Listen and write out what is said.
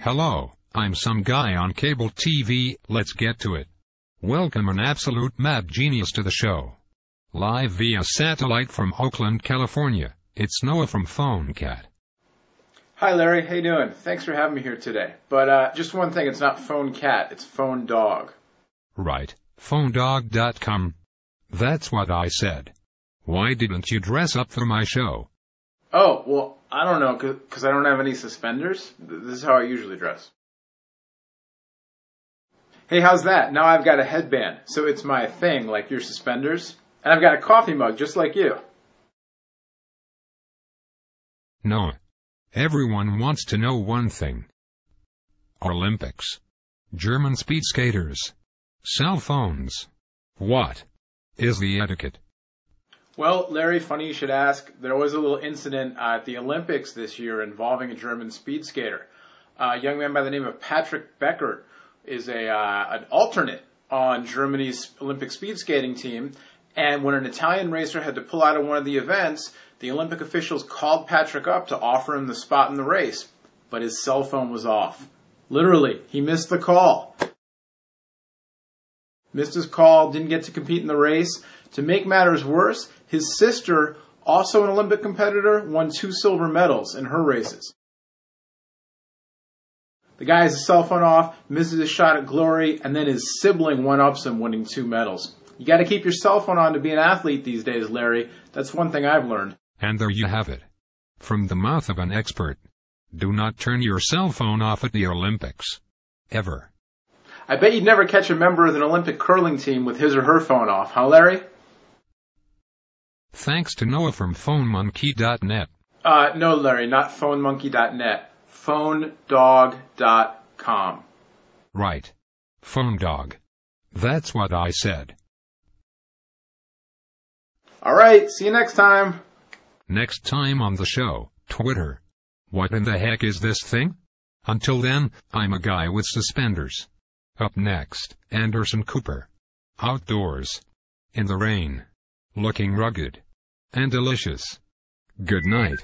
Hello, I'm some guy on cable TV, let's get to it. Welcome an absolute mad genius to the show. Live via satellite from Oakland, California, it's Noah from PhoneCat. Hi Larry, how you doing? Thanks for having me here today. But uh, just one thing, it's not phone cat, it's phone dog. Right, phonedog.com. That's what I said. Why didn't you dress up for my show? Oh, well, I don't know, because I don't have any suspenders. This is how I usually dress. Hey, how's that? Now I've got a headband, so it's my thing, like your suspenders. And I've got a coffee mug, just like you. No. Everyone wants to know one thing. Olympics. German speed skaters. Cell phones. What is the etiquette? Well, Larry, funny you should ask. There was a little incident at the Olympics this year involving a German speed skater. a young man by the name of Patrick Beckert is a uh, an alternate on Germany's Olympic speed skating team. And when an Italian racer had to pull out of one of the events, the Olympic officials called Patrick up to offer him the spot in the race, but his cell phone was off. Literally, he missed the call missed his call, didn't get to compete in the race. To make matters worse, his sister, also an Olympic competitor, won two silver medals in her races. The guy has his cell phone off, misses his shot at glory, and then his sibling one ups him, winning two medals. You got to keep your cell phone on to be an athlete these days, Larry. That's one thing I've learned. And there you have it. From the mouth of an expert. Do not turn your cell phone off at the Olympics. Ever. I bet you'd never catch a member of an Olympic curling team with his or her phone off, huh, Larry? Thanks to Noah from PhoneMonkey.net. Uh, no, Larry, not PhoneMonkey.net. PhoneDog.com. Right. Phone dog. That's what I said. All right, see you next time. Next time on the show, Twitter. What in the heck is this thing? Until then, I'm a guy with suspenders. Up next, Anderson Cooper. Outdoors. In the rain. Looking rugged. And delicious. Good night.